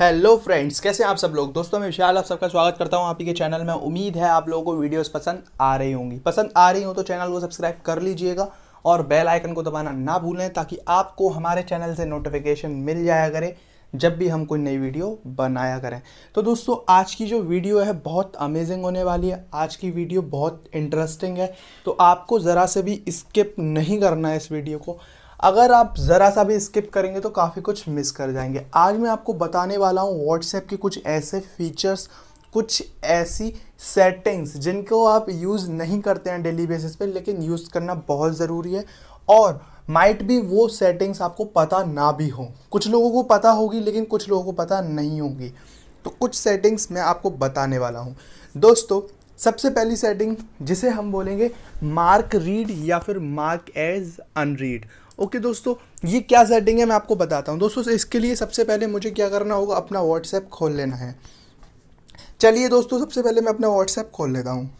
Hello friends कैसे आप सब लोग? दोस्तों, मैं विशाल, आप सबका स्वागत करता हूँ आप ही के चैनल में। उम्मीद है आप लोगों को वीडियोस पसंद आ रही होंगी। पसंद आ रही हो तो चैनल को सब्सक्राइब कर लीजिएगा और बेल आइकन को दबाना ना भूलें ताकि आपको हमारे चैनल से नोटिफिकेशन मिल जाया करे, जब भी हम कोई नई वीडियो बनाया करें। तो दोस्तों, आज की जो वीडियो है, बहुत अमेजिंग होने वाली है। आज की वीडियो बहुत इंटरेस्टिंग है। तो आपको ज़रा से भी स्किप नहीं करना है इस वीडियो को। अगर आप ज़रा सा भी स्किप करेंगे तो काफ़ी कुछ मिस कर जाएँगे। आज मैं आपको बताने वाला हूँ व्हाट्सएप के कुछ ऐसे फीचर्स कुछ ऐसी सेटिंग्स जिनको आप यूज़ नहीं करते हैं डेली बेसिस पे, लेकिन यूज़ करना बहुत ज़रूरी है और माइट भी वो सेटिंग्स आपको पता ना भी हो। कुछ लोगों को पता होगी, लेकिन कुछ लोगों को पता नहीं होगी। तो कुछ सेटिंग्स मैं आपको बताने वाला हूँ। दोस्तों, सबसे पहली सेटिंग जिसे हम बोलेंगे मार्क रीड या फिर मार्क एज अनरीड ओके दोस्तों, ये क्या सेटिंग है मैं आपको बताता हूँ। दोस्तों, इसके लिए सबसे पहले मुझे क्या करना होगा, अपना व्हाट्सएप खोल लेना है। चलिए दोस्तों, सबसे पहले मैं अपना व्हाट्सएप खोल लेता हूँ।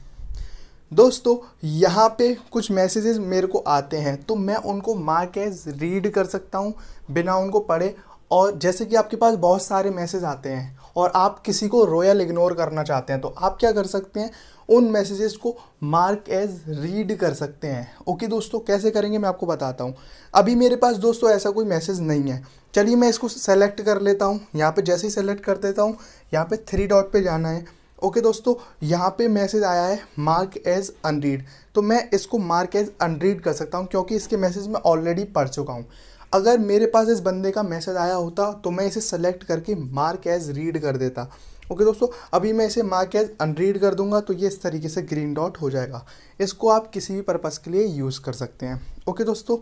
दोस्तों, यहाँ पे कुछ मैसेजेस मेरे को आते हैं तो मैं उनको मार्क एज रीड कर सकता हूँ, बिना उनको पढ़े। और जैसे कि आपके पास बहुत सारे मैसेज आते हैं और आप किसी को रॉयल इग्नोर करना चाहते हैं तो आप क्या कर सकते हैं? उन मैसेजेस को मार्क एज रीड कर सकते हैं। ओके दोस्तों, कैसे करेंगे मैं आपको बताता हूँ। अभी मेरे पास दोस्तों ऐसा कोई मैसेज नहीं है। चलिए मैं इसको सेलेक्ट कर लेता हूँ। यहाँ पे जैसे ही सेलेक्ट कर देता हूँ, यहाँ पे थ्री डॉट पे जाना है। ओके दोस्तों, यहाँ पे मैसेज आया है मार्क एज अनरीड तो मैं इसको मार्क एज अनरीड कर सकता हूँ, क्योंकि इसके मैसेज मैं ऑलरेडी पढ़ चुका हूँ। अगर मेरे पास इस बंदे का मैसेज आया होता तो मैं इसे सेलेक्ट करके मार्क एज रीड कर देता। ओके okay, दोस्तों अभी मैं इसे मार्क एज अनरीड कर दूँगा तो ये इस तरीके से ग्रीन डॉट हो जाएगा। इसको आप किसी भी पर्पज़ के लिए यूज़ कर सकते हैं। ओके okay, दोस्तों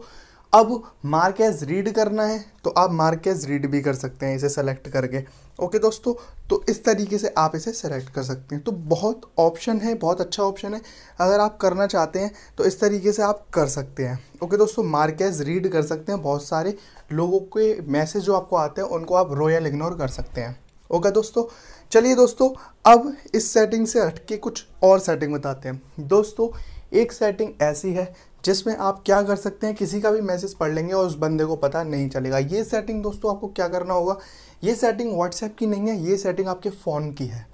अब मार्क एज रीड करना है तो आप मार्क एज रीड भी कर सकते हैं इसे सेलेक्ट करके। ओके दोस्तों तो इस तरीके से आप इसे सेलेक्ट कर सकते हैं। तो बहुत ऑप्शन है, बहुत अच्छा ऑप्शन है। अगर आप करना चाहते हैं तो इस तरीके से आप कर सकते हैं। ओके दोस्तों मार्क एज रीड कर सकते हैं बहुत सारे लोगों के मैसेज जो आपको आते हैं, उनको आप रोयल इग्नोर कर सकते हैं। ओके दोस्तों, चलिए दोस्तों, अब इस सेटिंग से हट के कुछ और सेटिंग बताते हैं। दोस्तों, एक सेटिंग ऐसी है जिसमें आप क्या कर सकते हैं, किसी का भी मैसेज पढ़ लेंगे और उस बंदे को पता नहीं चलेगा। ये सेटिंग दोस्तों आपको क्या करना होगा? ये सेटिंग व्हाट्सएप की नहीं है, ये सेटिंग आपके फ़ोन की है।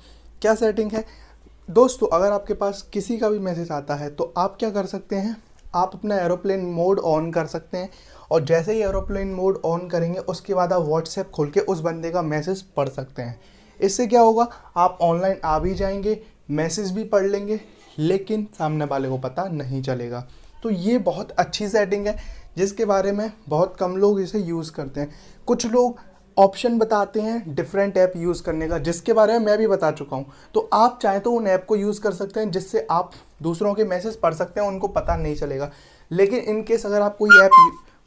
क्या सेटिंग है? दोस्तों, अगर आपके पास किसी का भी मैसेज आता है तो आप क्या कर सकते हैं? आप अपना एरोप्लेन मोड ऑन कर सकते हैं और जैसे ही एरोप्लेन मोड ऑन करेंगे, उसके बाद आप व्हाट्सएप खोल के उस बंदे का मैसेज पढ़ सकते हैं। इससे क्या होगा? आप ऑनलाइन आ भी जाएँगे, मैसेज भी पढ़ लेंगे, लेकिन सामने वाले को पता नहीं चलेगा। तो ये बहुत अच्छी सेटिंग है, जिसके बारे में बहुत कम लोग इसे यूज़ करते हैं। कुछ लोग ऑप्शन बताते हैं डिफरेंट ऐप यूज़ करने का, जिसके बारे में मैं भी बता चुका हूँ। तो आप चाहें तो उन ऐप को यूज़ कर सकते हैं, जिससे आप दूसरों के मैसेज पढ़ सकते हैं, उनको पता नहीं चलेगा। लेकिन इन केस अगर आप कोई ऐप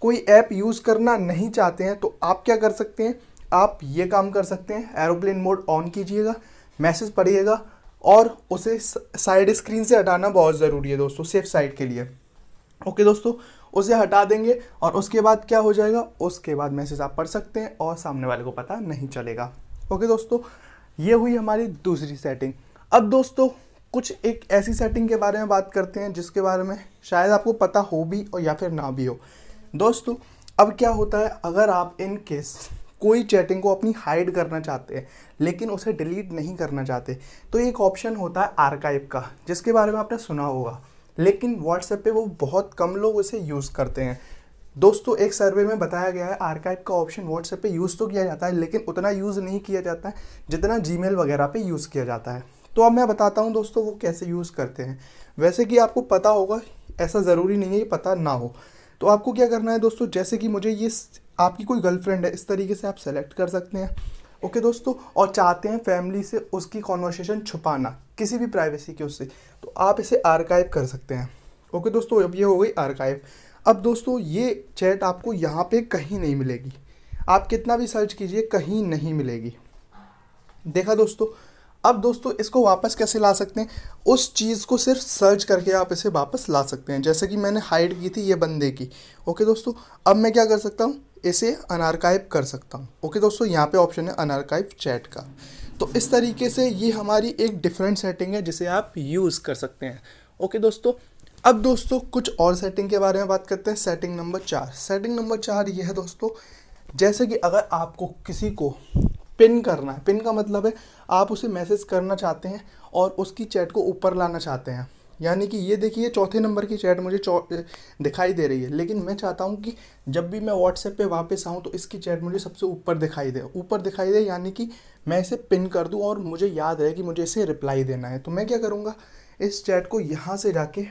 कोई ऐप यूज़ करना नहीं चाहते हैं तो आप क्या कर सकते हैं? आप ये काम कर सकते हैं एरोप्लेन मोड ऑन कीजिएगा मैसेज पढ़िएगा, और उसे साइड स्क्रीन से हटाना बहुत ज़रूरी है दोस्तों सेफ़ साइड के लिए। ओके दोस्तों, उसे हटा देंगे और उसके बाद क्या हो जाएगा? उसके बाद मैसेज आप पढ़ सकते हैं और सामने वाले को पता नहीं चलेगा। ओके दोस्तों, ये हुई हमारी दूसरी सेटिंग अब दोस्तों, कुछ एक ऐसी सेटिंग के बारे में बात करते हैं जिसके बारे में शायद आपको पता हो भी और या फिर ना भी हो। दोस्तों, अब क्या होता है, अगर आप इन केस कोई चैटिंग को अपनी हाइड करना चाहते हैं, लेकिन उसे डिलीट नहीं करना चाहते तो एक ऑप्शन होता है आर्काइव का, जिसके बारे में आपने सुना होगा। लेकिन व्हाट्सएप पे वो बहुत कम लोग उसे यूज़ करते हैं। दोस्तों, एक सर्वे में बताया गया है आर्काइव का ऑप्शन व्हाट्सएप पे यूज़ तो किया जाता है, लेकिन उतना यूज़ नहीं किया जाता है जितना जीमेल वगैरह पे यूज़ किया जाता है। तो अब मैं बताता हूँ दोस्तों, वो कैसे यूज़ करते हैं। वैसे कि आपको पता होगा, ऐसा ज़रूरी नहीं है ये पता ना हो। तो आपको क्या करना है दोस्तों, जैसे कि मुझे ये आपकी कोई गर्लफ्रेंड है, इस तरीके से आप सेलेक्ट कर सकते हैं। ओके दोस्तों, और चाहते हैं फैमिली से उसकी कॉन्वर्सेशन छुपाना, किसी भी प्राइवेसी के उससे तो आप इसे आर्काइव कर सकते हैं। ओके दोस्तों, अब ये हो गई आर्काइव अब दोस्तों, ये चैट आपको यहाँ पे कहीं नहीं मिलेगी। आप कितना भी सर्च कीजिए, कहीं नहीं मिलेगी। देखा दोस्तों, अब दोस्तों, इसको वापस कैसे ला सकते हैं? उस चीज़ को सिर्फ़ सर्च करके आप इसे वापस ला सकते हैं। जैसे कि मैंने हाइड की थी ये बंदे की। ओके दोस्तों, अब मैं क्या कर सकता हूँ? इसे अनारकाइव कर सकता हूँ। ओके दोस्तों, यहाँ पे ऑप्शन है अनारकाइव चैट का। तो इस तरीके से ये हमारी एक डिफरेंट सेटिंग है जिसे आप यूज़ कर सकते हैं। ओके दोस्तों, अब दोस्तों कुछ और सेटिंग के बारे में बात करते हैं। सेटिंग नंबर चार। सेटिंग नंबर चार ये है दोस्तों, जैसे कि अगर आपको किसी को पिन करना है, पिन का मतलब है आप उसे मैसेज करना चाहते हैं और उसकी चैट को ऊपर लाना चाहते हैं। यानी कि ये देखिए चौथे नंबर की चैट मुझे दिखाई दे रही है। लेकिन मैं चाहता हूँ कि जब भी मैं व्हाट्सएप पे वापस आऊँ तो इसकी चैट मुझे सबसे ऊपर दिखाई दे। ऊपर दिखाई दे यानी कि मैं इसे पिन कर दूँ और मुझे याद है कि मुझे इसे रिप्लाई देना है। तो मैं क्या करूँगा? इस चैट को यहाँ से जाके,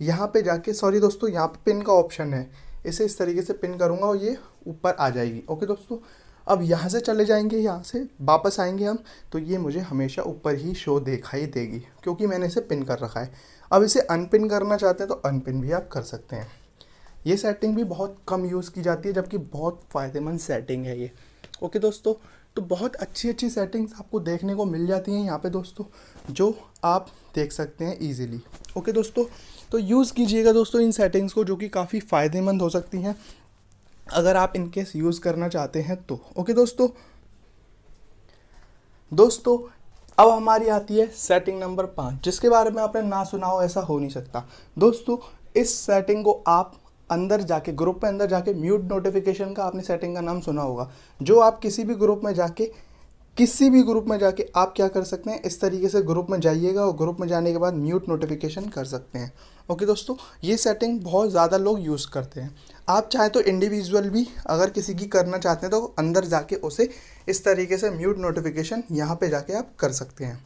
यहाँ पे जाके सॉरी दोस्तों, यहाँ पे पिन का ऑप्शन है। इसे इस तरीके से पिन करूँगा और ये ऊपर आ जाएगी। ओके दोस्तों अब यहाँ से चले जाएँगे, यहाँ से वापस आएँगे हम तो ये मुझे हमेशा ऊपर ही शो दिखाई देगी, क्योंकि मैंने इसे पिन कर रखा है। अब इसे अनपिन करना चाहते हैं तो अनपिन भी आप कर सकते हैं। ये सेटिंग भी बहुत कम यूज़ की जाती है, जबकि बहुत फ़ायदेमंद सेटिंग है ये। ओके दोस्तों तो बहुत अच्छी अच्छी सेटिंग्स आपको देखने को मिल जाती हैं यहाँ पे दोस्तों, जो आप देख सकते हैं इजीली ओके दोस्तों तो यूज़ कीजिएगा दोस्तों इन सेटिंग्स को, जो कि काफ़ी फ़ायदेमंद हो सकती हैं। अगर आप इनकेस यूज़ करना चाहते हैं तो। ओके दोस्तों? दोस्तों, अब हमारी आती है सेटिंग नंबर पाँच, जिसके बारे में आपने ना सुना हो ऐसा हो नहीं सकता। दोस्तों, इस सेटिंग को आप अंदर जाके ग्रुप में अंदर जाके म्यूट नोटिफिकेशन का आपने सेटिंग का नाम सुना होगा। जो आप किसी भी ग्रुप में जाके किसी भी ग्रुप में जाके आप क्या कर सकते हैं? इस तरीके से ग्रुप में जाइएगा और ग्रुप में जाने के बाद म्यूट नोटिफिकेशन कर सकते हैं। ओके दोस्तों, ये सेटिंग बहुत ज़्यादा लोग यूज़ करते हैं। आप चाहे तो इंडिविजुअल भी अगर किसी की करना चाहते हैं तो अंदर जाके उसे इस तरीके से म्यूट नोटिफिकेशन यहाँ पे जाके आप कर सकते हैं।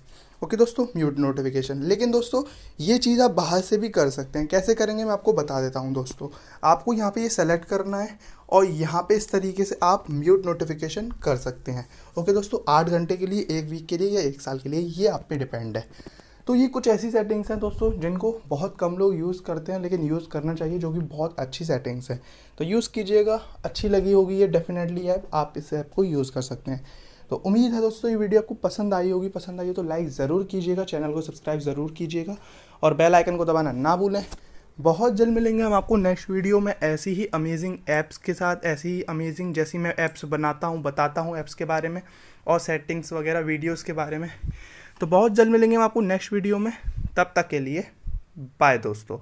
ओके दोस्तों म्यूट नोटिफिकेशन लेकिन दोस्तों, ये चीज़ आप बाहर से भी कर सकते हैं। कैसे करेंगे, मैं आपको बता देता हूँ दोस्तों। आपको यहाँ पे ये सेलेक्ट करना है और यहाँ पे इस तरीके से आप म्यूट नोटिफिकेशन कर सकते हैं। ओके दोस्तों, आठ घंटे के लिए, एक वीक के लिए या एक साल के लिए ये आप पे डिपेंड है। तो ये कुछ ऐसी सेटिंग्स हैं दोस्तों, जिनको बहुत कम लोग यूज़ करते हैं, लेकिन यूज़ करना चाहिए, जो कि बहुत अच्छी सेटिंग्स हैं। तो यूज़ कीजिएगा, अच्छी लगी होगी ये डेफिनेटली ऐप आप इस ऐप को यूज़ कर सकते हैं। तो उम्मीद है दोस्तों, ये वीडियो आपको पसंद आई होगी। पसंद आई हो तो लाइक ज़रूर कीजिएगा चैनल को सब्सक्राइब ज़रूर कीजिएगा और बेल आइकन को दबाना ना भूलें। बहुत जल्द मिलेंगे हम आपको नेक्स्ट वीडियो में ऐसी ही अमेजिंग ऐप्स के साथ, ऐसी ही अमेजिंग जैसी मैं ऐप्स बनाता हूँ, बताता हूँ ऐप्स के बारे में और सेटिंग्स वगैरह वीडियोस के बारे में। तो बहुत जल्द मिलेंगे हम आपको नेक्स्ट वीडियो में। तब तक के लिए बाय दोस्तों।